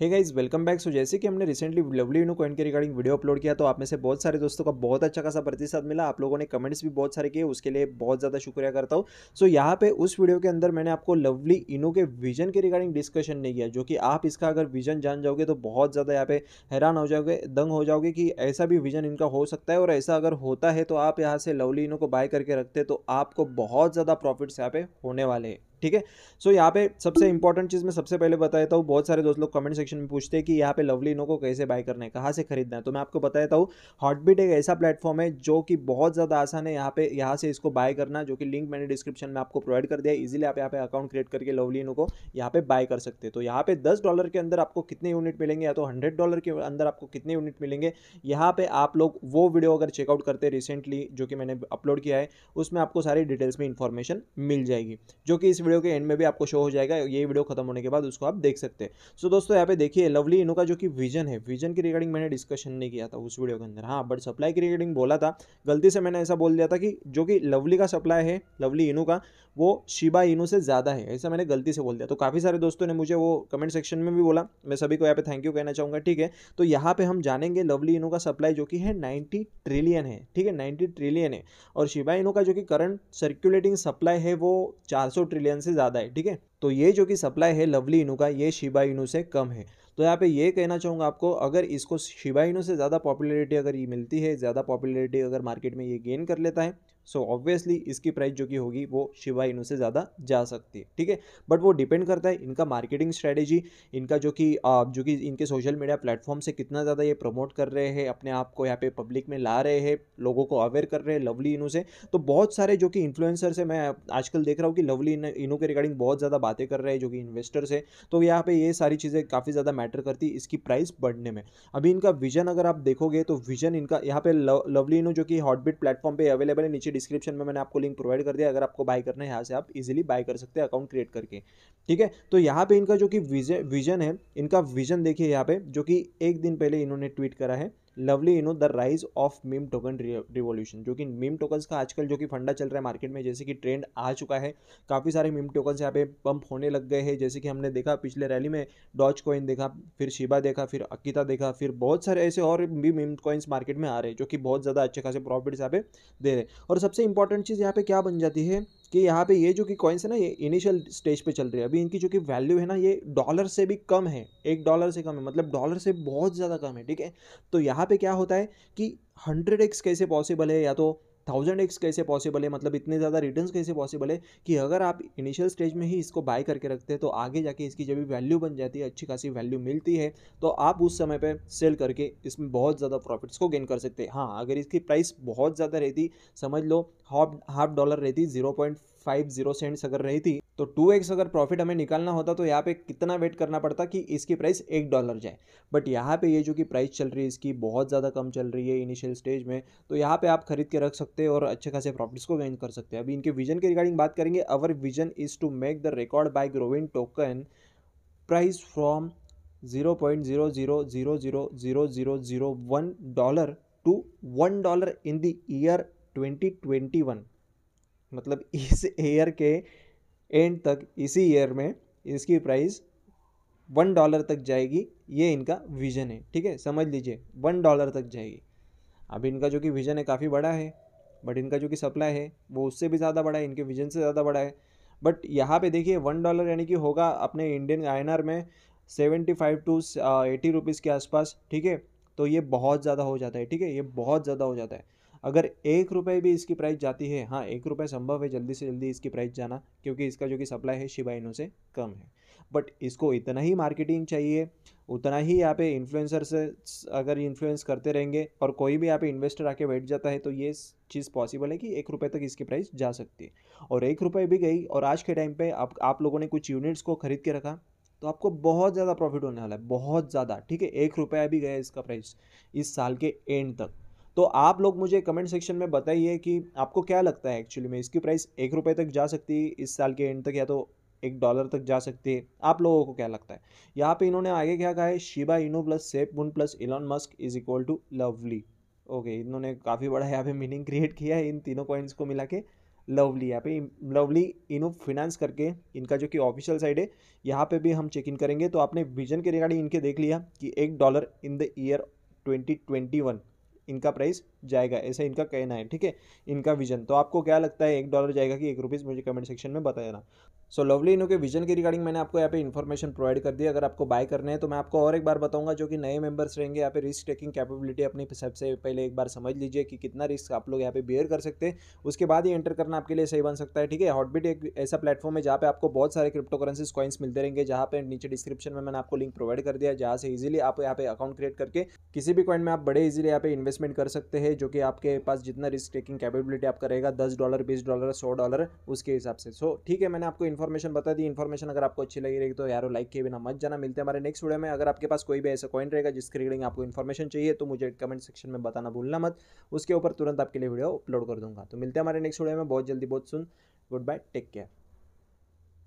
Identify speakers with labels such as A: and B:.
A: Hey guys welcome back so जैसे कि हमने रिसेंटली लवली यूनो कॉइन के रिगार्डिंग वीडियो अपलोड किया तो आप में से बहुत सारे दोस्तों का बहुत अच्छा खासा प्रतिशत मिला। आप लोगों ने कमेंट्स भी बहुत सारे किए उसके लिए बहुत ज़्यादा शुक्रिया करता हूँ। सो so, यहाँ पे उस वीडियो के अंदर मैंने आपको लवली इनो के विजन के रिगार्डिंग डिस्कशन नहीं किया जो कि आप इसका अगर विजन जान जाओगे तो बहुत ज़्यादा यहाँ पे हैरान हो जाओगे दंग हो जाओगे कि ऐसा भी विजन इनका हो सकता है। और ऐसा अगर होता है तो आप यहाँ से लवली इनो को बाय करके रखते तो आपको बहुत ज़्यादा प्रॉफिट्स यहाँ पे होने वाले हैं। ठीक है? सो यहाँ पे सबसे इंपॉर्टेंट चीज़ मैं सबसे पहले बता देता हूँ, बहुत सारे दोस्त लोग कमेंट सेक्शन में पूछते हैं कि यहाँ पे लवली इनो को कैसे बाय करना है, कहाँ से खरीदना है? तो मैं आपको बता देता हूँ हॉटबीट एक ऐसा प्लेटफॉर्म है जो कि बहुत ज़्यादा आसान है यहाँ पे, यहाँ से इसको बाय करना, जो कि लिंक मैंने डिस्क्रिप्शन में आपको प्रोवाइड कर दिया इजीली आप यहाँ पे अकाउंट क्रिएट करके लवली इनो को यहाँ पे बाय कर सकते हैं। तो यहाँ पे दस डॉलर के अंदर आपको कितने यूनिट मिलेंगे या तो हंड्रेड डॉलर के अंदर आपको कितने यूनिट मिलेंगे, यहाँ पे आप लोग वो वीडियो अगर चेकआउट करते हैं रिसेंटली जो कि मैंने अपलोड किया है, उसमें आपको सारी डिटेल्स में इंफॉर्मेशन मिल जाएगी, जो कि इस वीडियो के एंड में भी आपको शो हो जाएगा, ये वीडियो खत्म होने के बाद उसको आप देख सकते हैं। सो दोस्तों, यहाँ पे देखिए लवली इनो का जो कि विजन है विजन की रिगार्डिंग मैंने डिस्कशन नहीं किया था उस वीडियो के अंदर। हाँ बट सप्लाई की रिगार्डिंग बोला था, गलती से मैंने ऐसा बोल दिया था कि जो कि लवली का सप्लाई है लवली इनो का, वो शिबा इनो से ज़्यादा है, ऐसा मैंने गलती से बोल दिया। तो काफ़ी सारे दोस्तों ने मुझे वो कमेंट सेक्शन में भी बोला, मैं सभी को यहाँ पे थैंक यू कहना चाहूँगा, ठीक है? तो यहाँ पे हम जानेंगे लवली इनो का सप्लाई जो कि है नाइन्टी ट्रिलियन है, ठीक है? नाइन्टी ट्रिलियन है। और शिबा इनो का जो कि करंट सर्कुलेटिंग सप्लाई है, वो चार सौ ट्रिलियन से ज़्यादा है, ठीक है? तो ये जो कि सप्लाई है लवली इनू का, ये शिबा इनू से कम है। तो यहाँ पे ये कहना चाहूँगा आपको, अगर इसको शिबा इनू से ज़्यादा पॉपुलैरिटी अगर ये मिलती है, ज़्यादा पॉपुलैरिटी अगर मार्केट में ये गेन कर लेता है सो ऑब्वियसली इसकी प्राइस जो कि होगी, वो शिवा इनू से ज़्यादा जा सकती है। ठीक है? बट वो डिपेंड करता है इनका मार्केटिंग स्ट्रेटेजी इनका जो कि जो कि इनके सोशल मीडिया प्लेटफॉर्म से कितना ज़्यादा ये प्रमोट कर रहे हैं, अपने आप को यहाँ पे पब्लिक में ला रहे हैं, लोगों को अवेयर कर रहे हैं लवली इनू से। तो बहुत सारे जो कि इन्फ्लुएंसर्स है, मैं आजकल देख रहा हूँ कि लवली इनू के रिगार्डिंग बहुत ज़्यादा बातें कर रहे हैं, जो कि इन्वेस्टर्स है। तो यहाँ पे ये सारी चीज़ें काफ़ी ज़्यादा मैटर करती इसकी प्राइस बढ़ने में। अभी इनका विजन अगर आप देखोगे तो विजन इनका, यहाँ पे लवली इनू जो कि हॉटबिट प्लेटफॉर्म पर अवेलेबल है, नीचे डिस्क्रिप्शन में मैंने आपको लिंक प्रोवाइड कर दिया। अगर आपको बाय करना है यहाँ से आप इजिली बाय कर सकते हैं अकाउंट क्रिएट करके। ठीक है? तो यहाँ पे इनका जो कि विजन है, इनका विजन देखिए यहाँ पे, जो कि एक दिन पहले इन्होंने ट्वीट करा है। Lovely Inu the rise of meme token revolution जो कि मीम टोकन्स का आजकल जो कि फंडा चल रहा है मार्केट में, जैसे कि ट्रेंड आ चुका है। काफ़ी सारे मीम टोकन्स यहाँ पे पंप होने लग गए हैं, जैसे कि हमने देखा पिछले रैली में डॉच कॉइन देखा, फिर शिबा देखा, फिर अकीता देखा, फिर बहुत सारे ऐसे और भी मीम कॉइन्स मार्केट में आ रहे हैं, जो कि बहुत ज़्यादा अच्छे खासे प्रॉफिट्स यहाँ पे दे रहे हैं। और सबसे इंपॉर्टेंट चीज़ यहाँ पे क्या बन जाती है? कि यहाँ पे ये जो कि कॉइन्स है ना, ये इनिशियल स्टेज पे चल रही है। अभी इनकी जो कि वैल्यू है ना, ये डॉलर से भी कम है। एक डॉलर से कम है मतलब डॉलर से बहुत ज़्यादा कम है, ठीक है? तो यहाँ पे क्या होता है कि हंड्रेड एक्स कैसे पॉसिबल है? या तो थाउज़ेंड एक्स कैसे पॉसिबल है? मतलब इतने ज़्यादा रिटर्न कैसे पॉसिबल है कि अगर आप इनिशियल स्टेज में ही इसको बाय करके रखते हैं तो आगे जाके इसकी जब भी वैल्यू बन जाती है, अच्छी खासी वैल्यू मिलती है तो आप उस समय पर सेल करके इसमें बहुत ज़्यादा प्रॉफिट्स को गेन कर सकते हैं। हाँ अगर इसकी प्राइस बहुत ज़्यादा रहती, समझ लो हाफ़ हाफ़ डॉलर रहती zero point five zero cents अगर रही थी तो टू एक्स अगर प्रॉफिट हमें निकालना होता तो यहाँ पे कितना वेट करना पड़ता कि इसकी प्राइस एक डॉलर जाए। बट यहाँ पे ये जो कि प्राइस चल रही है, इसकी बहुत ज़्यादा कम चल रही है इनिशियल स्टेज में तो यहाँ पे आप खरीद के रख सकते हैं और अच्छे खासे प्रॉफिट्स को गेन कर सकते हैं। अभी इनके विजन के रिगार्डिंग बात करेंगे our vision is to make the record by growing token price from zero point zero zero zero zero zero zero zero one dollar to one dollar in the year twenty twenty one मतलब इस year के and तक, इसी year में इसकी price one dollar तक जाएगी। ये इनका विज़न है, ठीक है? समझ लीजिए वन डॉलर तक जाएगी। अब इनका जो कि विज़न है, काफ़ी बड़ा है। बट इनका जो कि सप्लाई है, वो उससे भी ज़्यादा बड़ा है, इनके विजन से ज़्यादा बड़ा है। बट यहाँ पे देखिए वन डॉलर यानी कि होगा अपने इंडियन आई में seventy five to eighty rupees के आसपास, ठीक है? तो ये बहुत ज़्यादा हो जाता है, ठीक है? ये बहुत ज़्यादा हो जाता है। अगर एक रुपये भी इसकी प्राइस जाती है हाँ एक रुपये संभव है जल्दी से जल्दी इसकी प्राइस जाना, क्योंकि इसका जो कि सप्लाई है शिबा इनो से कम है। बट इसको इतना ही मार्केटिंग चाहिए उतना ही यहाँ पे इन्फ्लुएंसर से अगर इन्फ्लुएंस करते रहेंगे और कोई भी यहाँ पे इन्वेस्टर आके बैठ जाता है तो ये चीज़ पॉसिबल है कि एक रुपये तक इसकी प्राइस जा सकती है। और एक रुपये भी गई और आज के टाइम पे आप आप लोगों ने कुछ यूनिट्स को खरीद के रखा तो आपको बहुत ज़्यादा प्रॉफिट होने वाला है, बहुत ज़्यादा, ठीक है? एक रुपया भी गया इसका प्राइस इस साल के एंड तक। तो आप लोग मुझे कमेंट सेक्शन में बताइए कि आपको क्या लगता है एक्चुअली में, इसकी प्राइस एक रुपये तक जा सकती है इस साल के एंड तक या तो एक डॉलर तक जा सकती है। आप लोगों को क्या लगता है? यहाँ पे इन्होंने आगे क्या कहा है? Shiba Inu plus safe moon plus Elon Musk is equal to lovely okay इन्होंने काफ़ी बड़ा यहाँ पे मीनिंग क्रिएट किया है इन तीनों पॉइंट्स को मिला के। लवली यहाँ पे लवली इनो फिनेंस करके इनका जो कि ऑफिशियल साइड है, यहाँ पे भी हम चेक इन करेंगे। तो आपने विजन के रिगार्डिंग इनके देख लिया कि एक dollar in the year twenty twenty one इनका प्राइस जाएगा, ऐसा इनका कहना है, ठीक है? इनका विजन तो आपको क्या लगता है, एक डॉलर जाएगा कि एक रुपीज़ मुझे कमेंट सेक्शन में बता देना सो लवली इनो के विजन के रिगार्डिंग मैंने आपको यहाँ पे इन्फॉर्मेशन प्रोवाइड कर दिया। अगर आपको बाय करने हैं तो मैं आपको और एक बार बताऊँगा जो कि नए मेंबर्स रहेंगे, यहाँ पे रिस्क टेकिंग कैपेबिलिटी अपनी सबसे पहले एक बार समझ लीजिए कि कितना रिस्क आप लोग यहाँ पे बियर कर सकते हैं। उसके बाद ही एंटर करना आपके लिए सही बन सकता है, ठीक है? हॉटबिट एक ऐसा प्लेटफॉर्म है जहाँ पे आपको बहुत सारे क्रिप्टो करेंसीज कॉइन्स मिलते रहेंगे, जहाँ पे नीचे डिस्क्रिप्शन में मैंने आपको लिंक प्रोवाइड कर दिया, जहाँ से इजिली आप यहाँ पे अकाउंट क्रिएट करके किसी भी कॉइन में आप बड़े इजिली यहाँ पे इन्वेस्टमेंट कर सकते हैं। जो कि आपके पास जितना रिस्क टेकिंग कैपेबिलिटी आपका रहेगा दस डॉलर बीस डॉलर सौ डॉलर उसके हिसाब से। सो so, ठीक है मैंने आपको इन्फॉर्मेशन बता दी। इन्फॉर्मेशन अगर आपको अच्छी लगी रहेगी तो यारो लाइक किए बिना मत जाना। मिलते हैं हमारे नेक्स्ट वीडियो में। अगर आपके पास कोई भी ऐसा कॉइन रहेगा जिसके रिगार्डिंग आपको इन्फॉर्मेशन चाहिए तो मुझे कमेंट सेक्शन में बताना भूलना मत। उसके ऊपर तुरंत आपके लिए वीडियो अपलोड कर दूँगा। तो मिलते हैं हमारे नेक्स्ट वीडियो में। बहुत जल्दी बहुत सुन। Good bye take care